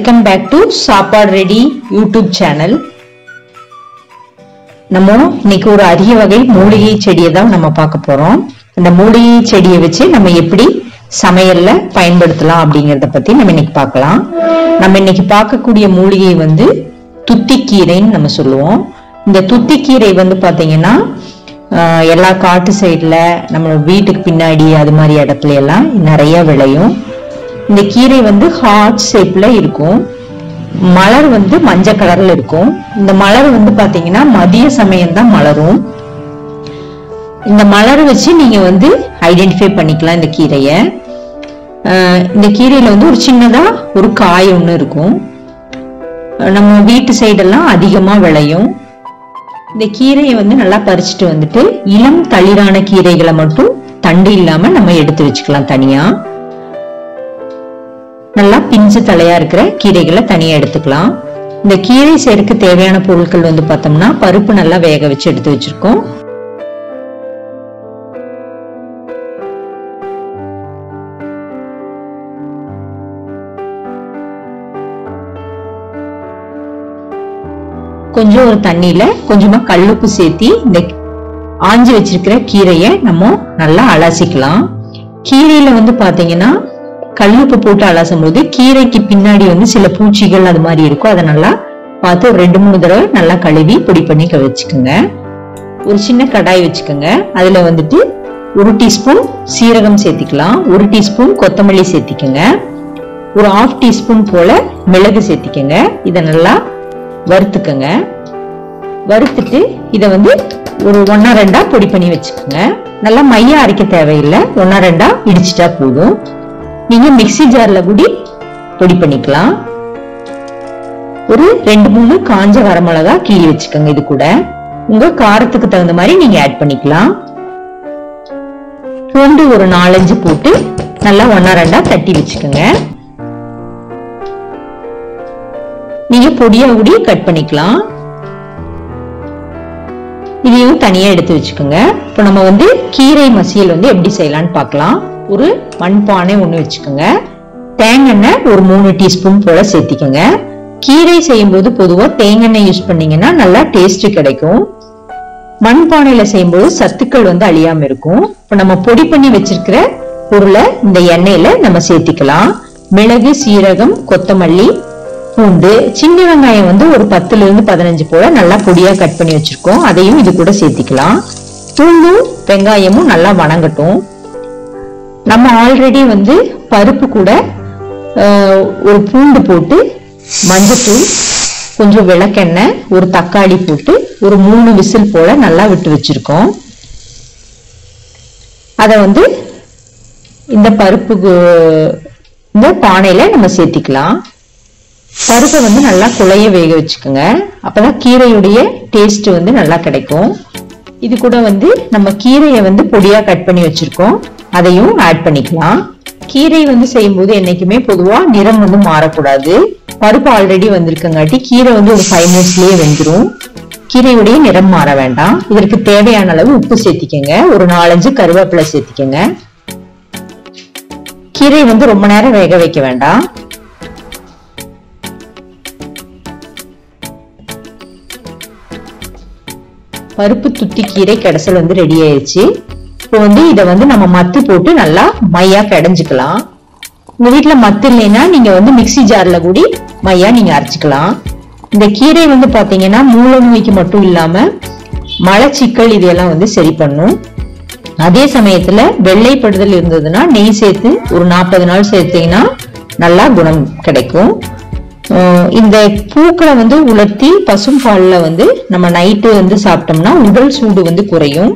Welcome back to சாப்பாடு ready YouTube channel நம்ம இன்னைக்கு ஒரு அரிய வகை மூலிகை செடியை தான் நம்ம பார்க்க போறோம். அந்த மூலிகை செடியை வச்சு நம்ம எப்படி சமையல்ல பயன்படுத்தலாம் அப்படிங்கறத பத்தி நம்ம இன்னைக்கு பார்க்கலாம். நம்ம இன்னைக்கு பார்க்கக்கூடிய மூலிகை வந்து துத்திக்கீரைன்னு நம்ம சொல்லுவோம். இந்த துத்திக்கீரை வந்து பாத்தீங்கன்னா எல்லா காட்டு சைடுல நம்ம வீட்டுக்கு பின்னாடி அது மாதிரி இடத்துல எல்லாம் நிறைய விளையும். இந்த கீரை வந்து ஹார்ட் ஷேப்ல இருக்கும். மலர் வந்து மஞ்சள் கலர்ல இருக்கும். இந்த மலர் வந்து பாத்தீங்கன்னா மதிய சமயம் தான் மலரும். இந்த மலர் வச்சு நீங்க வந்து ஐடென்டிஃபை பண்ணிக்கலாம் இந்த கீரைய. இந்த கீரையில வந்து ஒரு சின்னதா ஒரு காய் ஒன்று இருக்கும். நம்ம வீட்டு சைடெல்லாம் அதிகமா விளையும். இந்த கீரையை வந்து நல்லா பறிச்சுட்டு வந்துட்டு இளம் தளிரான கீரைகளை மட்டும் தண்டு இல்லாம நம்ம எடுத்து வச்சுக்கலாம் தனியா. நல்லா பிஞ்சு தலையா இருக்கிற கீரைகளை தனியா எடுத்துக்கலாம். இந்த கீரை சேர்க்க தேவையான பொருட்கள் வந்து பார்த்தோம்னா பருப்பு நல்லா வேக வச்சு எடுத்து வச்சிருக்கோம். கொஞ்சம் ஒரு தண்ணியில கொஞ்சமா கல்லுப்பு சேர்த்தி இந்த ஆஞ்சி வச்சிருக்கிற கீரையை நம்ம நல்லா அலசிக்கலாம். கீரையில வந்து பாத்தீங்கன்னா கல்லுப்பு போட்டு அலசும் போது கீரைக்கு பின்னாடி வந்து சில பூச்சிகள் அது மாதிரி இருக்கும். அதை நல்லா பார்த்து ஒரு ரெண்டு மூணு தடவை நல்லா கழுவி பொடி பண்ணி க- வச்சுக்கோங்க ஒரு சின்ன கடாய் வச்சுக்கோங்க. அதுல வந்துட்டு ஒரு டீஸ்பூன் சீரகம் சேர்த்திக்கலாம். ஒரு டீஸ்பூன் கொத்தமல்லி சேர்த்திக்கோங்க. ஒரு ஆஃப் டீஸ்பூன் போல மிளகு சேர்த்திக்கோங்க. இதை நல்லா வறுத்துக்கோங்க. வறுத்துட்டு இதை வந்து ஒரு ஒன்றா ரெண்டா பொடி பண்ணி வச்சுக்கோங்க. நல்லா மையம் அரைக்க தேவையில்லை. ஒன்றா ரெண்டா இடிச்சிட்டா போதும். நீங்க மிக்ஸி ஜார்ல கூடி பொடி பண்ணிக்கலாம். ஒரு ரெண்டு மூணு காஞ்ச வரமிளகா கிள்ளி வச்சுக்கோங்க இது கூட. உங்க காரத்துக்கு தகுந்த மாதிரி நீங்க ஆட் பண்ணிக்கலாம். பூண்டு ஒரு நாலஞ்சு போட்டு நல்லா ஒன்னா ரெண்டா தட்டி வச்சுக்கோங்க. நீங்க பொடியா கூடி கட் பண்ணிக்கலாம். இதையும் தனியா எடுத்து வச்சுக்கோங்க. இப்போ நம்ம வந்து கீரை மசியல் வந்து எப்படி செய்யலாம்னு பார்க்கலாம். ஒரு மண்பானை ஒன்று வச்சுக்கோங்க. தேங்காய் ஒரு மூணு டீஸ்பூன் போல சேர்த்திக்கோங்க. கீரை செய்யும்போது பொதுவாக தேங்காய் யூஸ் பண்ணீங்கன்னா நல்லா டேஸ்ட் கிடைக்கும். மண்பானையில செய்யும்போது சத்துக்கள் வந்து அழியாம இருக்கும். இப்போ நம்ம பொடி பண்ணி வச்சிருக்கிற பொருளை இந்த எண்ணெயில நம்ம சேர்த்திக்கலாம். மிளகு சீரகம் கொத்தமல்லி பூண்டு சின்ன வெங்காயம் வந்து ஒரு பத்துல இருந்து பதினஞ்சு போல நல்லா பொடியா கட் பண்ணி வச்சிருக்கோம். அதையும் இது கூட சேர்த்திக்கலாம். பூண்டும் வெங்காயமும் நல்லா வணங்கட்டும். நம்ம ஆல்ரெடி வந்து பருப்பு கூட ஒரு பூண்டு போட்டு மஞ்சத்தூள் கொஞ்சம் விளக்கெண்ணெய் ஒரு தக்காளி போட்டு ஒரு மூணு விசில் போல நல்லா விட்டு வச்சுருக்கோம். அதை வந்து இந்த பருப்பு இந்த பானையில் நம்ம சேர்த்திக்கலாம். பருப்பை வந்து நல்லா குழைய வேக வச்சுக்கோங்க. அப்பதான் கீரையுடைய டேஸ்ட் வந்து நல்லா கிடைக்கும். இது கூட வந்து நம்ம கீரையை வந்து பொடியாக கட் பண்ணி வச்சுருக்கோம். அதையும் ஆட் பண்ணிக்கலாம். கீரை வந்து செய்யும்போது என்னைக்குமே பொதுவா நிறம் வந்து மாறக்கூடாது. பருப்பு ஆல்ரெடி வந்திருக்கங்காட்டி கீரை வந்து ஒரு ஃபைவ் மினிட்ஸ்லயே வெந்துடும் கீரையுடைய நிறம் மாற வேண்டாம். இதற்கு தேவையான அளவு உப்பு சேர்த்திக்கங்க. ஒரு நாலஞ்சு கருவேப்பிலை சேர்த்திக்கங்க. கீரை வந்து ரொம்ப நேரம் வேக வைக்க வேண்டாம். பருப்பு துத்தி கீரை கடைசல் வந்து ரெடி ஆயிடுச்சு இப்போ வந்து இதை வந்து நம்ம மத்து போட்டு நல்லா மையா கடைஞ்சிக்கலாம். உங்க வீட்டில் மத்து இல்லைன்னா நீங்க வந்து மிக்ஸி ஜார்ல கூடி மையா நீங்க அரைச்சிக்கலாம். இந்த கீரை வந்து பாத்தீங்கன்னா மூல நோய்க்கு மட்டும் இல்லாம மலச்சிக்கல் இதெல்லாம் வந்து சரி பண்ணும். அதே சமயத்துல வெள்ளைப்படுதல் இருந்ததுன்னா நெய் சேர்த்து ஒரு நாற்பது நாள் சேர்த்தீங்கன்னா நல்லா குணம் கிடைக்கும். இந்த பூக்களை வந்து உலர்த்தி பசும் பாலில் வந்து நம்ம நைட்டு வந்து சாப்பிட்டோம்னா உடல் சூடு வந்து குறையும்.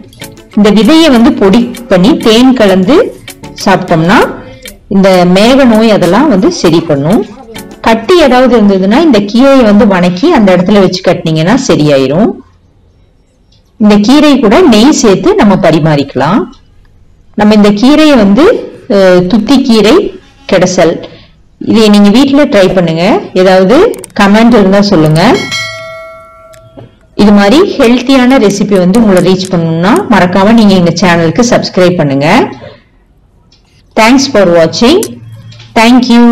இந்த விதையை வந்து பொடி பண்ணி தேன் கலந்து சாப்பிட்டோம்னா இந்த மேக நோய் அதெல்லாம் வந்து சரி பண்ணும். கட்டி ஏதாவது இருந்ததுன்னா இந்த கீரையை வந்து வணக்கி அந்த இடத்துல வச்சு கட்டினீங்கன்னா சரியாயிரும். இந்த கீரை கூட நெய் சேர்த்து நம்ம பரிமாறிக்கலாம். நம்ம இந்த கீரையை வந்து துத்தி கீரை கெடசல். இதை நீங்க வீட்டில் ட்ரை பண்ணுங்க. ஏதாவது கமெண்ட் இருந்தா சொல்லுங்க. இது மாதிரி ஹெல்த்தியான ரெசிபி வந்து உங்களை ரீச் பண்ணணும்னா மறக்காம நீங்க எங்க சேனலுக்கு சப்ஸ்கிரைப் பண்ணுங்க. தேங்க்ஸ் ஃபார் வாட்சிங் தேங்க்யூ